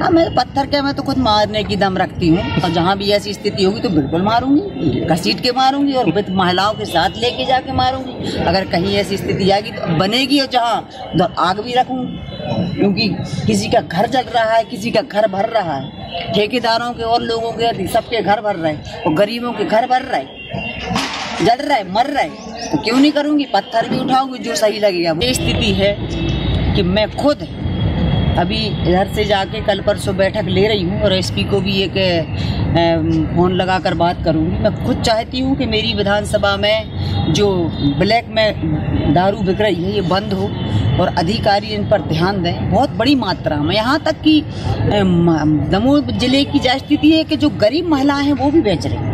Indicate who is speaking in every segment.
Speaker 1: हाँ मैं पत्थर क्या मैं तो खुद मारने की दम रखती हूँ। और जहाँ भी ऐसी स्थिति होगी तो बिल्कुल मारूँगी। घसीट के मारूँगी और विद महिलाओं के साथ लेके जाके मारूँगी। अगर कहीं ऐसी स्थिति आएगी तो बनेगी और जहाँ तो आग भी रखूँगी। क्योंकि किसी का घर जल रहा है, किसी का घर भर रहा है। ठेकेदारों के और लोगों के सबके घर भर रहे और गरीबों के घर भर रहे जल रहा मर रहा तो क्यों नहीं करूँगी? पत्थर भी उठाऊँगी जो सही लगेगा। ये स्थिति है कि मैं खुद अभी इधर से जाके कल परसों बैठक ले रही हूँ और एसपी को भी एक फ़ोन लगाकर बात करूँगी। मैं खुद चाहती हूँ कि मेरी विधानसभा में जो ब्लैक में दारू बिक रही है, ये बंद हो और अधिकारी इन पर ध्यान दें। बहुत बड़ी मात्रा में। यहाँ तक कि दमोह ज़िले की जा स्थिति है कि जो गरीब महिलाएँ हैं, वो भी बेच रही हैं।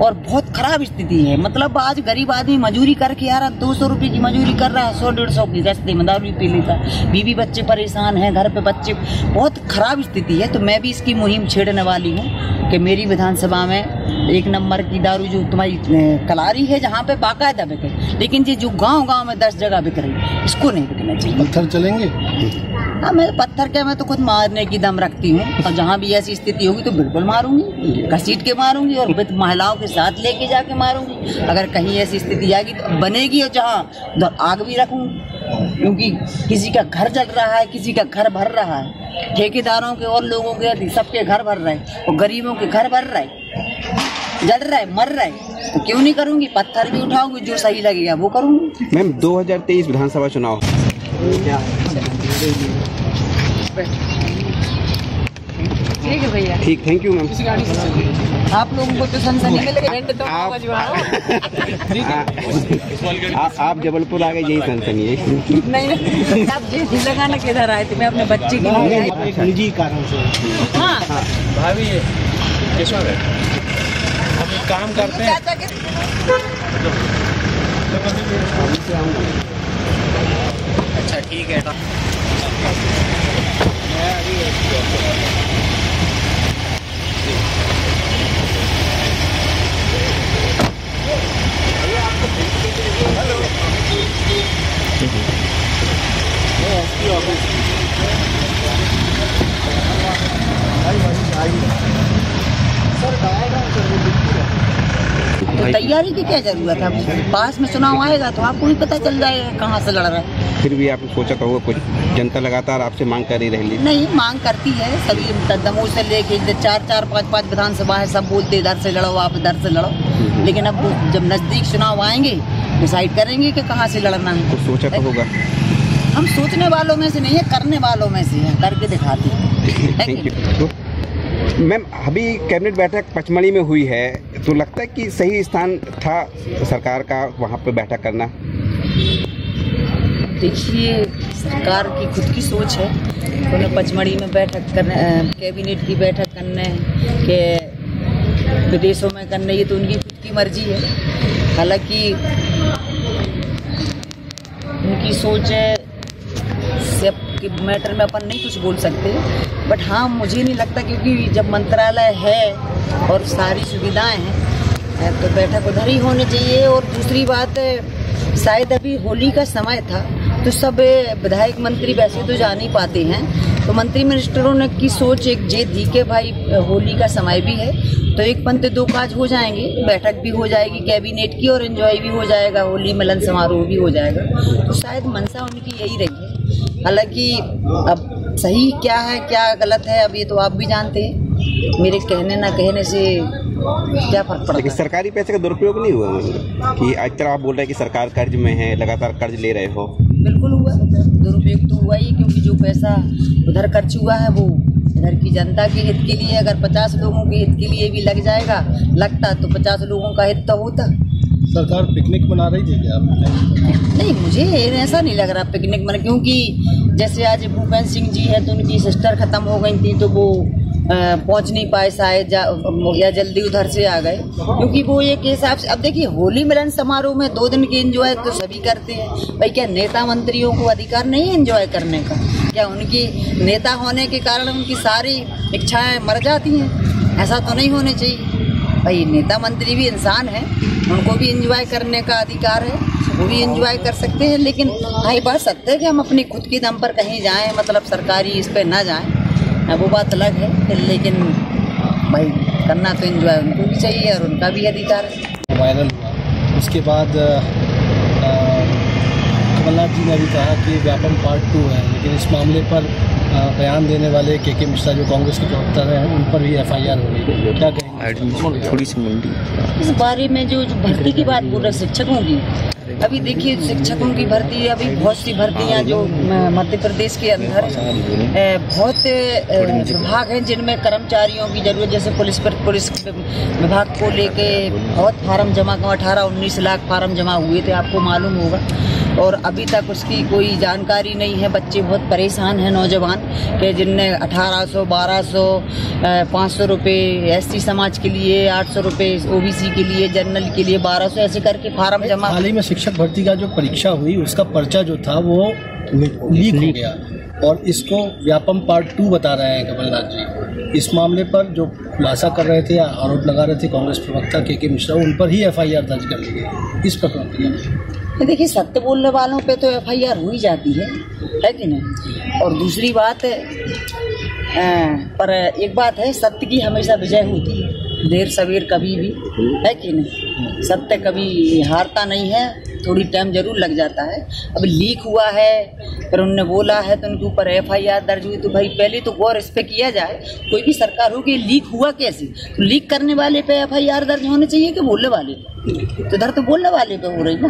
Speaker 1: और बहुत खराब स्थिति है। मतलब आज गरीब आदमी मजूरी करके आ रहा दो सौ रुपये की मजूरी कर रहा है, सौ, डेढ़ सौ की रस्ते में दारू पी लेता। बीवी बच्चे परेशान हैं, घर पे बच्चे, बहुत खराब स्थिति है। तो मैं भी इसकी मुहिम छेड़ने वाली हूँ कि मेरी विधानसभा में एक नंबर की दारू जो तुम्हारी कलारी है जहाँ पे बाकायदा बिके, लेकिन ये जो गाँव गाँव में दस जगह बिक रही इसको नहीं बिकना चाहिए।
Speaker 2: पत्थर चलेंगे?
Speaker 1: हाँ मैं पत्थर क्या मैं तो खुद मारने की दम रखती हूँ। और जहाँ भी ऐसी स्थिति होगी तो बिल्कुल मारूँगी। घसीट के मारूँगी और विद महिलाओं के साथ लेके जाके मारूँगी। अगर कहीं ऐसी स्थिति आएगी तो बनेगी और जहाँ तो आग भी रखूँगी। क्योंकि किसी का घर जल रहा है किसी का घर भर रहा है। ठेकेदारों के और लोगों के सबके घर भर रहे हैं और गरीबों के घर भर रहे जल रहा है मर रहा है। तो क्यों नहीं करूँगी? पत्थर भी उठाऊँगी जो सही लगेगा वो करूँगी।
Speaker 3: मैम 2023 विधानसभा चुनाव।
Speaker 1: ठीक है भैया
Speaker 3: ठीक थैंक यू मैम
Speaker 1: आप लोगों को तो सनसनी मिलेगा
Speaker 3: आप आ- आप जबलपुर आ गए यही सनसनी है
Speaker 1: नहीं नहीं आप लगाने किधर आए थे? मैं अपने बच्चे के लिए
Speaker 2: निजी कारण से।
Speaker 1: हाँ।
Speaker 4: भाभी केशव है हम काम करते हैं। अच्छा ठीक है
Speaker 1: तो तैयारी की क्या ज़रूरत है? पास में चुनाव आएगा तो आपको भी पता चल जाएगा कहाँ से लड़ रहा है।
Speaker 3: फिर भी आपने सोचा तो होगा कुछ? जनता लगातार आपसे मांग कर ही रही
Speaker 1: नहीं मांग करती है सभी दमोह से लेके इधर चार चार पाँच पाँच विधानसभा है सब बोलते इधर से लड़ो आप इधर से लड़ो। लेकिन अब जब नज़दीक चुनाव आएँगे डिसाइड करेंगे कि कहाँ से लड़ना है।
Speaker 3: कुछ सोचा तो होगा।
Speaker 1: हम सोचने वालों में से नहीं है करने वालों में से है करके दिखाते हैं।
Speaker 3: यू। मैम अभी कैबिनेट बैठक पचमढ़ी में हुई है तो लगता है कि सही स्थान था सरकार का वहाँ पे बैठक करना?
Speaker 1: देखिए, सरकार की खुद की सोच है। उन्हें पचमढ़ी में बैठक करने कैबिनेट की बैठक करने के विदेशों में करने, ये तो उनकी खुद की मर्ज़ी है। हालाँकि उनकी सोच है से के मैटर में अपन नहीं कुछ बोल सकते। बट हाँ मुझे नहीं लगता क्योंकि जब मंत्रालय है और सारी सुविधाएँ हैं तो बैठक उधर ही होनी चाहिए। और दूसरी बात शायद अभी होली का समय था। तो सब विधायक मंत्री वैसे तो जा नहीं पाते हैं। तो मंत्री मिनिस्टरों ने की सोच एक जे थी कि भाई होली का समय भी है तो एक पंथ दो काज हो जाएँगे। बैठक भी हो जाएगी कैबिनेट की और एंजॉय भी हो जाएगा होली मिलन समारोह भी हो जाएगा। तो शायद मनसा उनकी यही रही है। हालाँकि अब सही क्या है क्या गलत है अब ये तो आप भी जानते हैं। मेरे कहने ना कहने से क्या फ़र्क पड़ता है?
Speaker 3: सरकारी पैसे का दुरुपयोग नहीं हुआ कि आज तरह आप बोल रहे हैं कि सरकार कर्ज में है लगातार कर्ज ले रहे हो।
Speaker 1: बिल्कुल हुआ। दुरुपयोग तो हुआ ही क्योंकि जो पैसा उधर खर्च हुआ है वो इधर की जनता के हित के लिए अगर पचास लोगों के हित के लिए भी लग जाएगा लगता तो पचास लोगों का हित तो होता।
Speaker 2: सरकार पिकनिक मना रही थी क्या?
Speaker 1: नहीं मुझे ऐसा नहीं लग रहा पिकनिक मना क्योंकि जैसे आज भूपेंद्र सिंह जी है तो उनकी सिस्टर खत्म हो गई थी तो वो पहुँच नहीं पाए शायद, या जल्दी उधर से आ गए। क्योंकि वो एक हिसाब से अब देखिए, होली मिलन समारोह में दो दिन की एंजॉय तो सभी करते हैं। भाई, क्या नेता मंत्रियों को अधिकार नहीं एंजॉय करने का? क्या उनकी नेता होने के कारण उनकी सारी इच्छाएँ मर जाती हैं? ऐसा तो नहीं होने चाहिए। भाई, नेता मंत्री भी इंसान है। उनको भी एंजॉय करने का अधिकार है। वो भी एंजॉय कर सकते हैं, लेकिन ये बात सत्य है कि हम अपनी खुद के दम पर कहीं जाएँ मतलब सरकारी इस पर ना जाएँ। वो बात अलग है, लेकिन भाई करना तो इन्जॉय उनको भी चाहिए और उनका भी अधिकार है।
Speaker 2: वायरल हुआ। उसके बाद कमलनाथ जी ने भी कहा कि व्यापम पार्ट टू है, लेकिन इस मामले पर बयान देने वाले के के मिश्रा, जो कांग्रेस के प्रवक्ता हैं, उन पर भी एफ़ आई आर हो गई क्या कहेंगे
Speaker 3: थोड़ी सी मंडी
Speaker 1: इस बारे में जो भर्ती की बात बोल रहे शिक्षकों की। अभी देखिए, शिक्षकों की भर्ती, अभी बहुत सी भर्तियाँ जो मध्य प्रदेश के अंदर बहुत विभाग हैं जिनमें कर्मचारियों की ज़रूरत, जैसे पुलिस पर, पुलिस विभाग को लेके बहुत फार्म जमा, अठारह, उन्नीस लाख फार्म जमा हुए थे, आपको मालूम होगा। और अभी तक उसकी कोई जानकारी नहीं है, बच्चे बहुत परेशान हैं, नौजवान, के जिनने अठारह सौ, बारह सौ पाँच सौ रुपये एस समाज के लिए आठ सौ रुपये ओ के लिए जनरल के लिए बारह सौ ऐसे करके फार्म जमा
Speaker 2: हाल ही में शिक्षक भर्ती का जो परीक्षा हुई उसका पर्चा जो था वो लीक हो गया। और इसको व्यापम पार्ट टू बता रहे हैं कमलनाथ जी। इस मामले पर जो खुलासा कर रहे थे या आरोप लगा रहे थे कांग्रेस प्रवक्ता के के मिश्रा उन पर ही एफआईआर दर्ज कर ली गई। इस पर प्रतिक्रिया
Speaker 1: देखिए सत्य बोलने वालों पे तो एफ़ आई आर हो ही जाती है है कि नहीं? और दूसरी बात पर एक बात है, सत्य की हमेशा विजय होती है। देर सवेर कभी भी, है कि नहीं? सत्य कभी हारता नहीं है, थोड़ी टाइम ज़रूर लग जाता है। अब लीक हुआ है फिर उनने बोला है तो उनके ऊपर एफ़ आई आर दर्ज हुई तो भाई पहले तो गौर इस पे किया जाए, कोई भी सरकार हो कि लीक हुआ कैसे? तो लीक करने वाले पे एफ़ आई आर दर्ज होने चाहिए कि बोलने वाले पे? तो इधर तो बोलने वाले पे हो रही ना?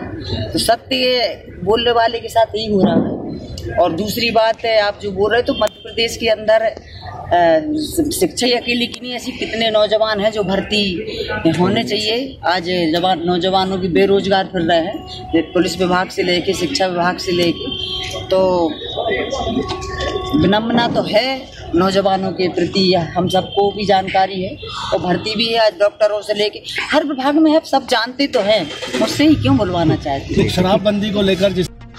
Speaker 1: तो सत्य बोलने वाले के साथ यही हो रहा है। और दूसरी बात है, आप जो बोल रहे तो मध्य प्रदेश के अंदर शिक्षा ही अकेली की नहीं, ऐसी कितने नौजवान हैं जो भर्ती होने चाहिए। आज जवान, नौजवानों की बेरोजगार फिर रहे हैं पुलिस विभाग से लेके, शिक्षा विभाग से लेके। तो विनम्रता तो है नौजवानों के प्रति हम सबको भी जानकारी है। और भर्ती भी है आज डॉक्टरों से लेके। हर विभाग में है सब जानते तो हैं, मुझसे ही क्यों बुलवाना चाहते
Speaker 2: शराबबंदी को लेकर जिस